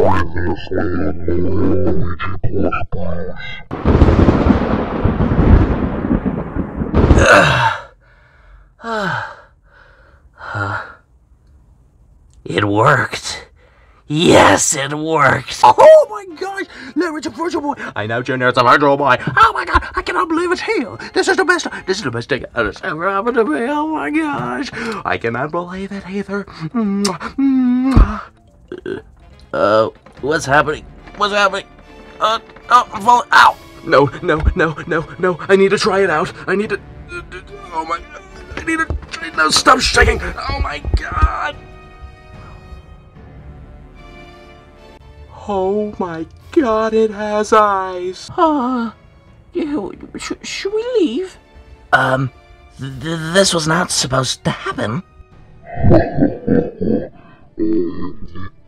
It worked. Yes, it worked. Oh my gosh, Larry's a virtual boy. I know Junior's a virtual boy. Oh my god, I cannot believe it's here. This is the best. This is the best thing that has ever happened to me. Oh my gosh, I cannot believe it either. Uh, what's happening? What's happening? Uh, oh, I'm falling. Ow! No, no, no, no, no. I need to try it out. I need to. Oh my. I need to. No, stop shaking. Oh my god. Oh my god, it has eyes. Uh, yeah, sh- should we leave? Um, th- th- this was not supposed to happen.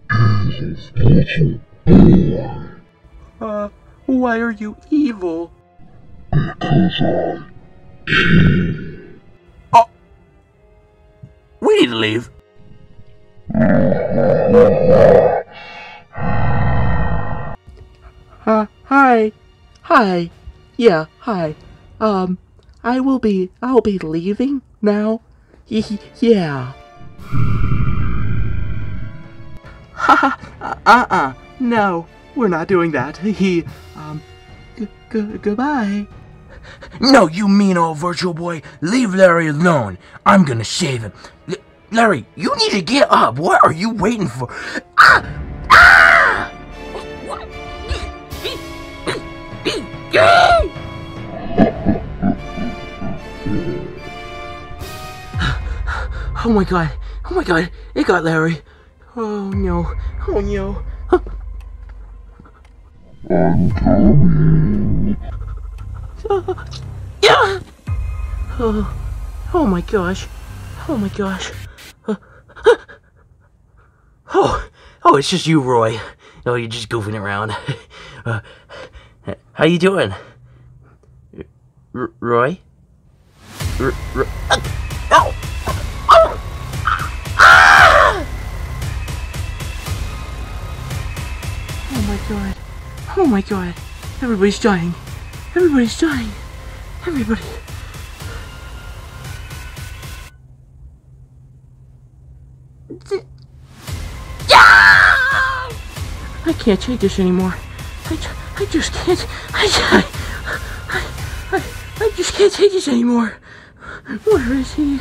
Uh, why are you evil? Oh. We need to leave. Uh, hi. Hi. Yeah, hi. Um, I will be, I'll be leaving now. Y- yeah. Haha, uh-uh, no, we're not doing that. He, um, g- g- goodbye. No, you mean old virtual boy. Leave Larry alone. I'm gonna save him. L- Larry, you need to get up. What are you waiting for? Ah! Ah! What? Oh my god, oh my god, it got Larry. Oh no, oh no. Yeah! Oh, oh my gosh. Oh my gosh. Oh, oh, it's just you, Roy. Oh, you're just goofing around. Uh, how you doing, R- Roy? R- R- god. Oh my god. Everybody's dying. Everybody's dying. Everybody. I can't take this anymore. I, I just can't. I, I, I, I, just can't take this anymore. Where is he?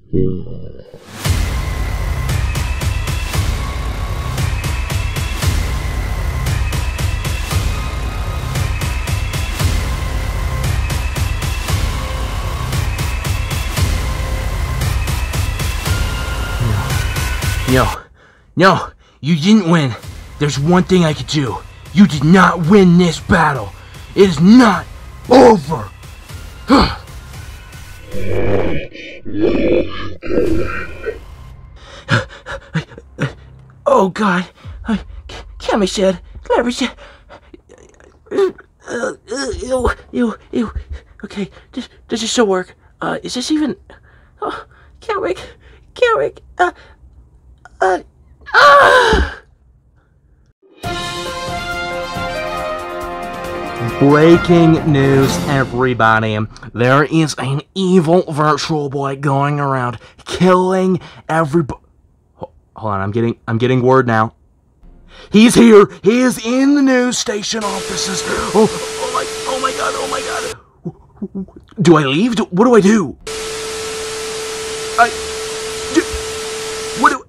No, no, you didn't win. There's one thing I could do. You did not win this battle. It is not over. oh God, Cammy said, Larry said, uh, ew, ew, ew. Okay, does, does this still work? Uh, is this even? Oh, Carrick, Carrick, uh, uh, ah! Breaking news, everybody. There is an evil virtual boy going around killing everybody. Hold on, I'm getting I'm getting word now. He's here. He is in the news station offices. Oh, oh my, oh my god, oh my god. Do I leave? Do, what do I do? I, do, what do?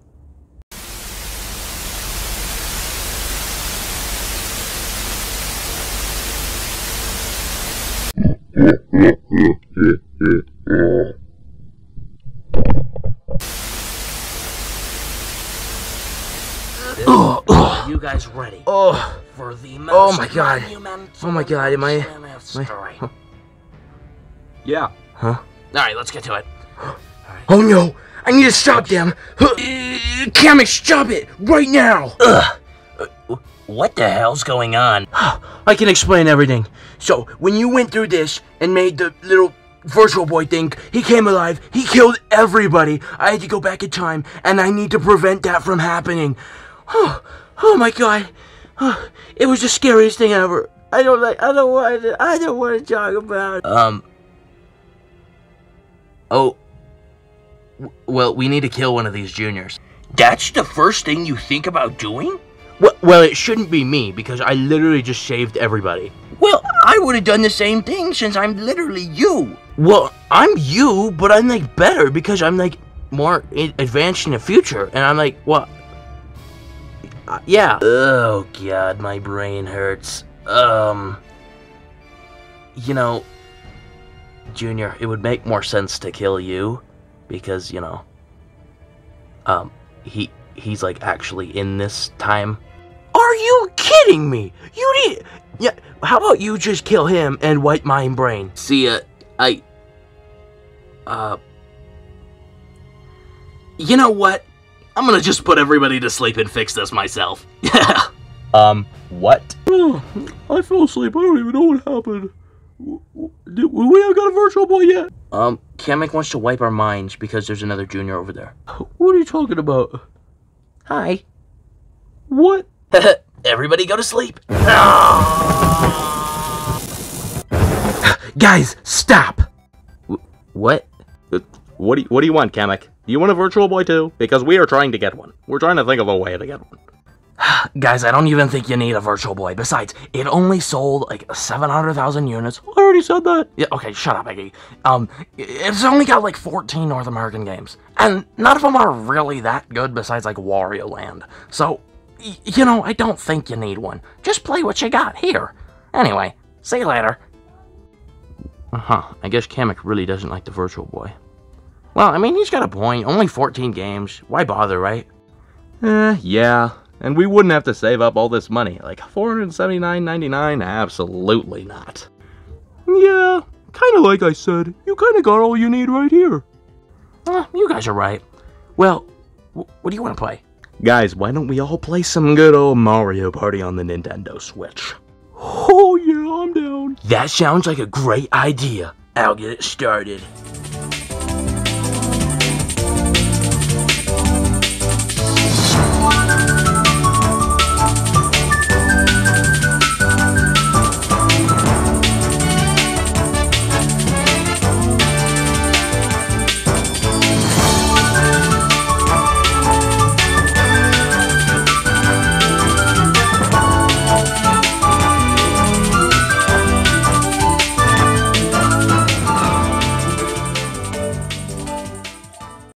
Ugh. Ready Oh, for the Oh my God. Oh my God, am I- mission of history. Yeah. All right, let's get to it. oh no! I need to stop them. Huh. Uh, Kamek, stop it right now! What the hell's going on? I can explain everything. So, when you went through this and made the little virtual boy thing, he came alive, he killed everybody. I had to go back in time, and I need to prevent that from happening. Oh, my god. Oh, it was the scariest thing ever. I don't like, I don't want to, I don't want to talk about it. Um. Oh. Well, we need to kill one of these juniors. That's the first thing you think about doing? Well, well, it shouldn't be me because I literally just saved everybody. Well, I would have done the same thing since I'm literally you. Well, I'm you, but I'm like better because I'm like more advanced in the future, and I'm like, what? Uh, yeah. Oh god, my brain hurts. Um. You know, Junior, it would make more sense to kill you because, you know, um, he he's like actually in this time. Are you kidding me? You need. Yeah. How about you just kill him and wipe my brain? See, uh, I. Uh. You know what? I'm gonna just put everybody to sleep and fix this myself. Yeah. Um, what? I fell asleep. I don't even know what happened. Did we haven't got a virtual boy yet? Um, Kamek wants to wipe our minds because there's another junior over there. What are you talking about? Hi. What? Everybody go to sleep. Guys, stop! What? What do you, what do you want, Kamek? You want a virtual boy too? Because we are trying to get one. We're trying to think of a way to get one. Guys, I don't even think you need a virtual boy. Besides, it only sold like 700,000 units. I already said that. Yeah, okay, shut up, Iggy. Um, it's only got like 14 North American games. And none of them are really that good besides like Wario Land. So, y- you know, I don't think you need one. Just play what you got here. Anyway, see you later. Uh huh. I guess Kamek really doesn't like the virtual boy. Well, I mean, he's got a point. Only 14 games. Why bother, right? Eh, yeah. And we wouldn't have to save up all this money. Like $479.99? Absolutely not. Yeah, kind of like I said. You kind of got all you need right here. Uh, you guys are right. Well, what do you want to play? Guys, why don't we all play some good old Mario Party on the Nintendo Switch? Oh, yeah, I'm down. That sounds like a great idea. I'll get it started.